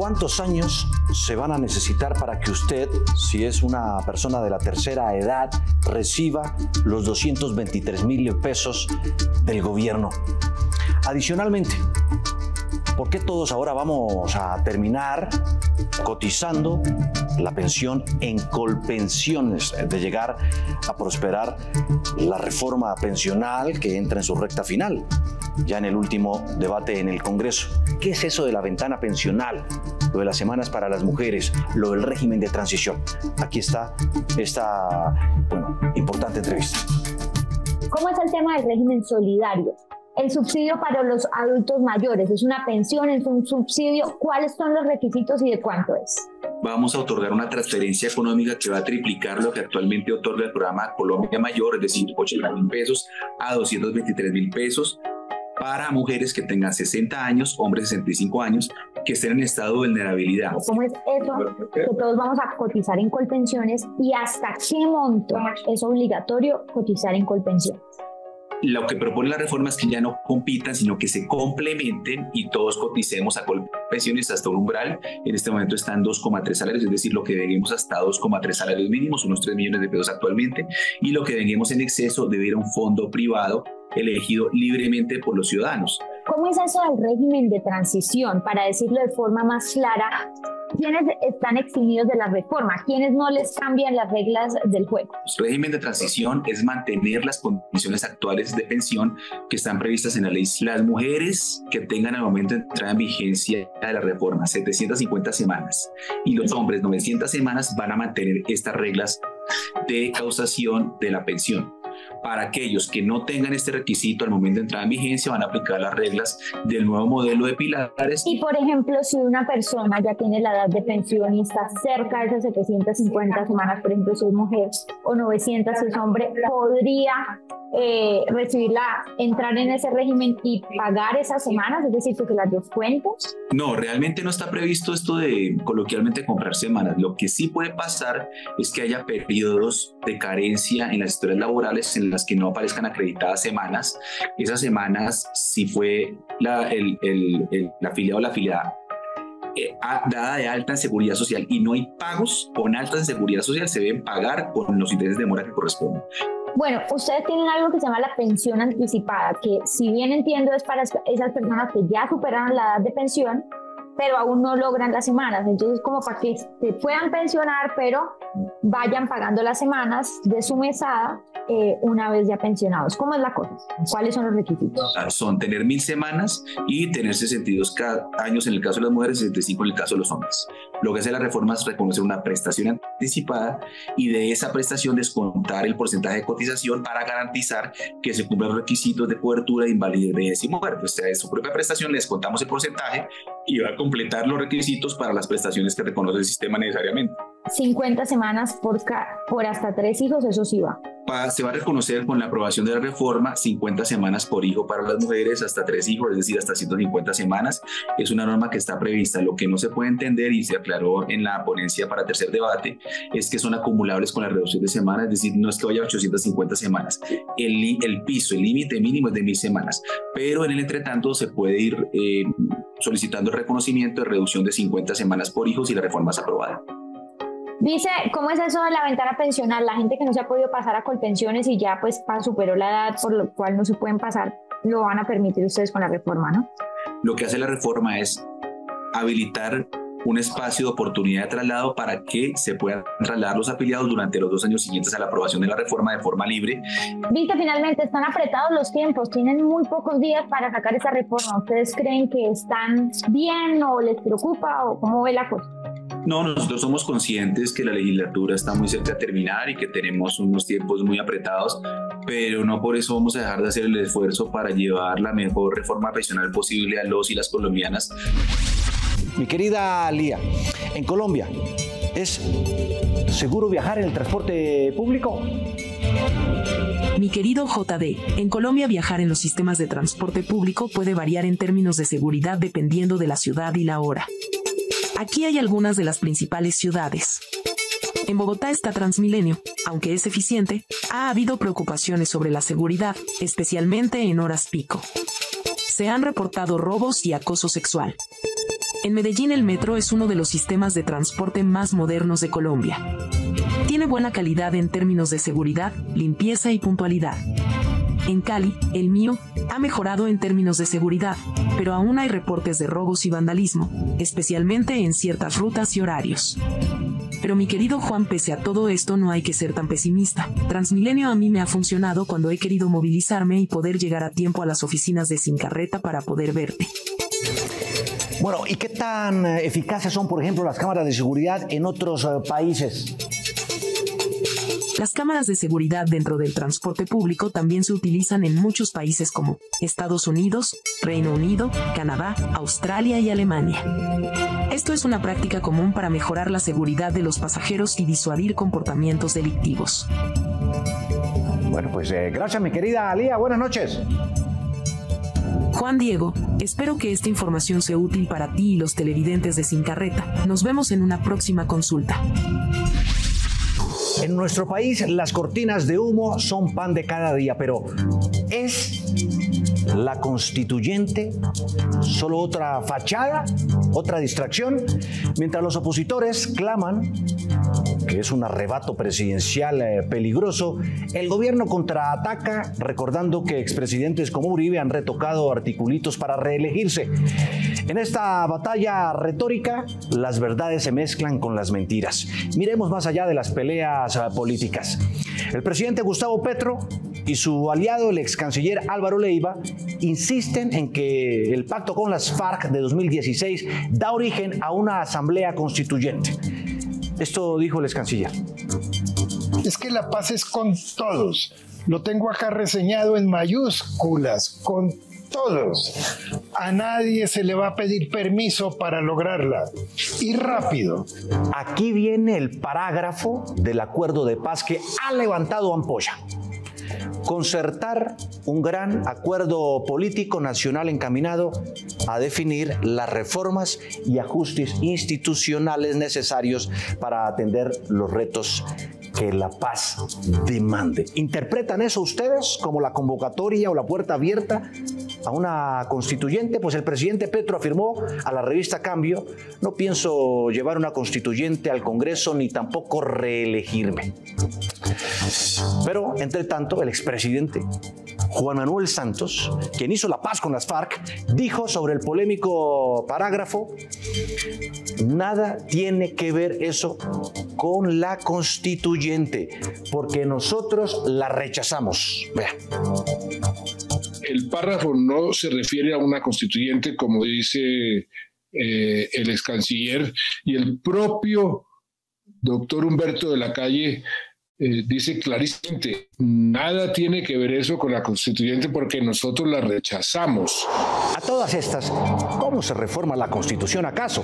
¿Cuántos años se van a necesitar para que usted, si es una persona de la tercera edad, reciba los 223 mil pesos del gobierno? Adicionalmente, ¿por qué todos ahora vamos a terminar cotizando la pensión en colpensiones de llegar a prosperar la reforma pensional que entra en su recta final? ya en el último debate en el Congreso. ¿Qué es eso de la ventana pensional? Lo de las semanas para las mujeres, lo del régimen de transición. Aquí está esta importante entrevista. ¿Cómo es el tema del régimen solidario? El subsidio para los adultos mayores, ¿es una pensión, es un subsidio? ¿Cuáles son los requisitos y de cuánto es? Vamos a otorgar una transferencia económica que va a triplicar lo que actualmente otorga el programa Colombia Mayor, es decir, 80 mil pesos a 223 mil pesos para mujeres que tengan 60 años, hombres 65 años, que estén en estado de vulnerabilidad. ¿Cómo es eso? Que todos vamos a cotizar en colpensiones y hasta qué monto es obligatorio cotizar en colpensiones lo que propone la reforma es que ya no compitan, sino que se complementen y todos coticemos a pensiones hasta un umbral. En este momento están 2,3 salarios, es decir, lo que debemos hasta 2,3 salarios mínimos, unos 3 millones de pesos actualmente, y lo que debemos en exceso debe ir a un fondo privado elegido libremente por los ciudadanos. ¿Cómo es eso del régimen de transición? Para decirlo de forma más clara, ¿quiénes están eximidos de la reforma? ¿Quiénes no les cambian las reglas del juego? El régimen de transición es mantener las condiciones actuales de pensión que están previstas en la ley. Las mujeres que tengan al momento de entrar en vigencia de la reforma 750 semanas y los hombres 900 semanas van a mantener estas reglas de causación de la pensión. Para aquellos que no tengan este requisito al momento de entrar en vigencia, van a aplicar las reglas del nuevo modelo de pilares. Y por ejemplo, si una persona ya tiene la edad de pensión y está cerca de esas 750 semanas, por ejemplo, si es mujer, o 900 si es hombre, podría eh, recibirla, entrar en ese régimen y pagar esas semanas, es decir, que las descuentos? No, realmente no está previsto esto de coloquialmente comprar semanas. Lo que sí puede pasar es que haya periodos de carencia en las historias laborales en las que no aparezcan acreditadas semanas. Esas semanas, si fue la, el, el, la afiliado o la afiliada eh, dada de alta en seguridad social y no hay pagos con alta en seguridad social, se deben pagar con los intereses de mora que corresponden. Bueno, ustedes tienen algo que se llama la pensión anticipada, que si bien entiendo es para esas personas que ya superaron la edad de pensión, pero aún no logran las semanas. Entonces, como para que se puedan pensionar, pero vayan pagando las semanas de su mesada eh, una vez ya pensionados. ¿Cómo es la cosa? ¿Cuáles son los requisitos? Son tener mil semanas y tener 62 años en el caso de las mujeres, 65 en el caso de los hombres. Lo que hace la reforma es reconocer una prestación anticipada y de esa prestación descontar el porcentaje de cotización para garantizar que se cumplan los requisitos de cobertura, invalidez y muerte. O sea, de su propia prestación le descontamos el porcentaje y va a completar los requisitos para las prestaciones que reconoce el sistema necesariamente. 50 semanas por, por hasta tres hijos, eso sí va se va a reconocer con la aprobación de la reforma 50 semanas por hijo para las mujeres, hasta tres hijos, es decir, hasta 150 semanas. Es una norma que está prevista. Lo que no se puede entender y se aclaró en la ponencia para tercer debate es que son acumulables con la reducción de semanas, es decir, no es que vaya a 850 semanas. El, el piso, el límite mínimo es de mil semanas, pero en el entretanto se puede ir eh, solicitando el reconocimiento de reducción de 50 semanas por hijo si la reforma es aprobada. Dice, ¿cómo es eso de la ventana pensional? La gente que no se ha podido pasar a colpensiones y ya pues superó la edad por lo cual no se pueden pasar, lo van a permitir ustedes con la reforma, ¿no? Lo que hace la reforma es habilitar un espacio de oportunidad de traslado para que se puedan trasladar los afiliados durante los dos años siguientes a la aprobación de la reforma de forma libre. Viste, finalmente están apretados los tiempos, tienen muy pocos días para sacar esa reforma. ¿Ustedes creen que están bien o les preocupa o cómo ve la cosa? No, nosotros somos conscientes que la legislatura está muy cerca de terminar y que tenemos unos tiempos muy apretados, pero no por eso vamos a dejar de hacer el esfuerzo para llevar la mejor reforma pensional posible a los y las colombianas. Mi querida Lía, en Colombia, ¿es seguro viajar en el transporte público? Mi querido JD, en Colombia viajar en los sistemas de transporte público puede variar en términos de seguridad dependiendo de la ciudad y la hora. Aquí hay algunas de las principales ciudades. En Bogotá está Transmilenio, aunque es eficiente, ha habido preocupaciones sobre la seguridad, especialmente en horas pico. Se han reportado robos y acoso sexual. En Medellín el metro es uno de los sistemas de transporte más modernos de Colombia. Tiene buena calidad en términos de seguridad, limpieza y puntualidad. En Cali, el mío, ha mejorado en términos de seguridad, pero aún hay reportes de robos y vandalismo, especialmente en ciertas rutas y horarios. Pero mi querido Juan, pese a todo esto no hay que ser tan pesimista. Transmilenio a mí me ha funcionado cuando he querido movilizarme y poder llegar a tiempo a las oficinas de Sin Carreta para poder verte. Bueno, ¿y qué tan eh, eficaces son, por ejemplo, las cámaras de seguridad en otros eh, países? Las cámaras de seguridad dentro del transporte público también se utilizan en muchos países como Estados Unidos, Reino Unido, Canadá, Australia y Alemania. Esto es una práctica común para mejorar la seguridad de los pasajeros y disuadir comportamientos delictivos. Bueno, pues eh, gracias mi querida Alía, buenas noches. Juan Diego, espero que esta información sea útil para ti y los televidentes de Sin Carreta. Nos vemos en una próxima consulta. En nuestro país las cortinas de humo son pan de cada día, pero ¿es la constituyente solo otra fachada, otra distracción? Mientras los opositores claman que es un arrebato presidencial eh, peligroso, el gobierno contraataca recordando que expresidentes como Uribe han retocado articulitos para reelegirse. En esta batalla retórica, las verdades se mezclan con las mentiras. Miremos más allá de las peleas eh, políticas. El presidente Gustavo Petro y su aliado, el ex canciller Álvaro Leiva, insisten en que el pacto con las FARC de 2016 da origen a una asamblea constituyente. Esto dijo el ex canciller. Es que la paz es con todos. Lo tengo acá reseñado en mayúsculas, con todos. A nadie se le va a pedir permiso para lograrla. Y rápido. Aquí viene el parágrafo del acuerdo de paz que ha levantado Ampolla concertar un gran acuerdo político nacional encaminado a definir las reformas y ajustes institucionales necesarios para atender los retos que la paz demande. ¿Interpretan eso ustedes como la convocatoria o la puerta abierta a una constituyente? Pues el presidente Petro afirmó a la revista Cambio, no pienso llevar una constituyente al Congreso ni tampoco reelegirme. Pero, entre tanto, el expresidente Juan Manuel Santos, quien hizo la paz con las FARC, dijo sobre el polémico parágrafo, nada tiene que ver eso con la constituyente, porque nosotros la rechazamos. Vean. El párrafo no se refiere a una constituyente, como dice eh, el ex canciller, y el propio doctor Humberto de la Calle eh, dice clarísimamente, nada tiene que ver eso con la constituyente porque nosotros la rechazamos. A todas estas, ¿cómo se reforma la constitución acaso?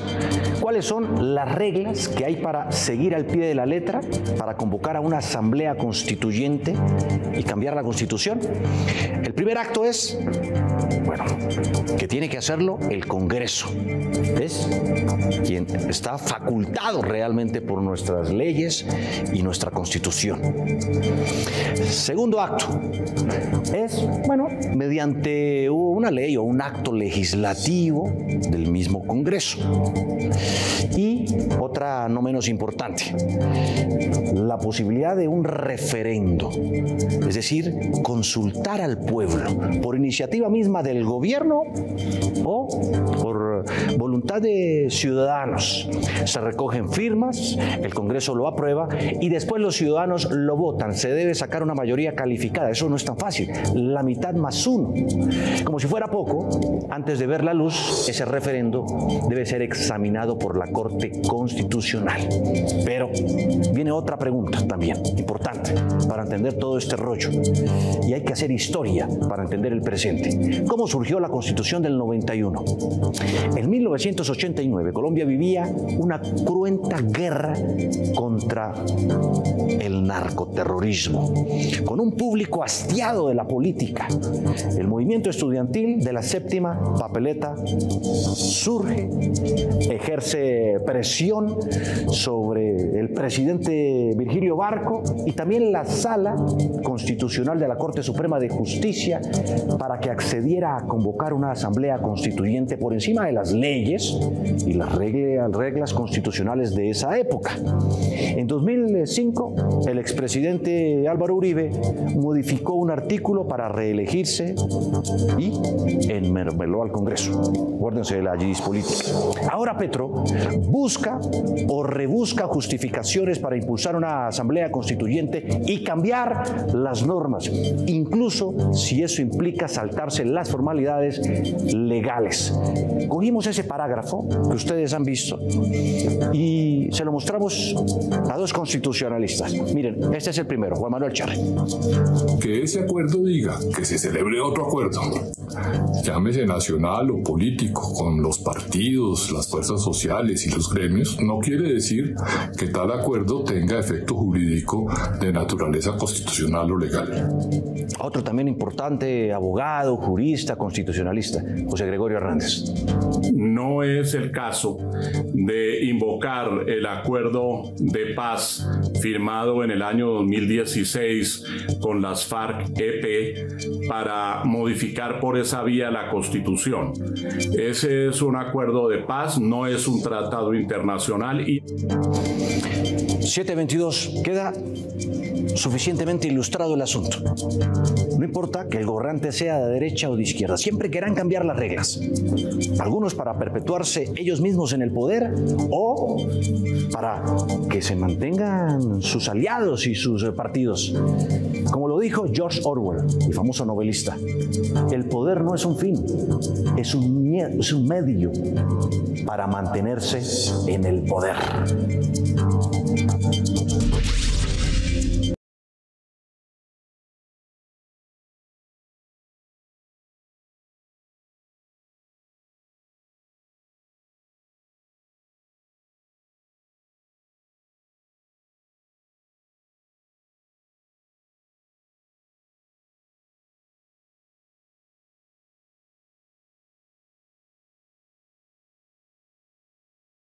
¿Cuáles son las reglas que hay para seguir al pie de la letra, para convocar a una asamblea constituyente y cambiar la constitución? El primer acto es, bueno, que tiene que hacerlo el Congreso. Es quien está facultado realmente por nuestras leyes y nuestra constitución. Segundo acto es, bueno, mediante una ley o un acto legislativo del mismo Congreso. Y otra no menos importante, la posibilidad de un referendo, es decir, consultar al pueblo por iniciativa misma del gobierno o voluntad de ciudadanos. Se recogen firmas, el Congreso lo aprueba y después los ciudadanos lo votan, se debe sacar una mayoría calificada. Eso no es tan fácil. La mitad más uno. Como si fuera poco, antes de ver la luz, ese referendo debe ser examinado por la Corte Constitucional. Pero viene otra pregunta también, importante, para entender todo este rollo. Y hay que hacer historia para entender el presente. ¿Cómo surgió la Constitución del 91? En 1989, Colombia vivía una cruenta guerra contra narcoterrorismo, con un público hastiado de la política. El movimiento estudiantil de la séptima papeleta surge, ejerce presión sobre el presidente Virgilio Barco y también la sala constitucional de la Corte Suprema de Justicia para que accediera a convocar una asamblea constituyente por encima de las leyes y las reglas constitucionales de esa época. En 2005, el expresidente Álvaro Uribe modificó un artículo para reelegirse y enmermeló al Congreso. Acuérdense de la agis política. Ahora Petro busca o rebusca justificaciones para impulsar una asamblea constituyente y cambiar las normas, incluso si eso implica saltarse las formalidades legales. Cogimos ese parágrafo que ustedes han visto y se lo mostramos a dos constitucionalistas. Miren, este es el primero, Juan Manuel Charri. Que ese acuerdo diga que se celebre otro acuerdo, llámese nacional o político, con los partidos, las fuerzas sociales y los gremios, no quiere decir que tal acuerdo tenga efecto jurídico de naturaleza constitucional o legal. Otro también importante abogado, jurista, constitucionalista, José Gregorio Hernández. No es el caso de invocar el acuerdo de paz firmado en el año 2016 con las FARC-EP para modificar por esa vía la Constitución. Ese es un acuerdo de paz, no es un tratado internacional. Y... 722 queda suficientemente ilustrado el asunto. No importa que el gobernante sea de derecha o de izquierda, siempre querrán cambiar las reglas. Algunos perpetuarse ellos mismos en el poder o para que se mantengan sus aliados y sus partidos. Como lo dijo George Orwell, el famoso novelista, el poder no es un fin, es un medio para mantenerse en el poder.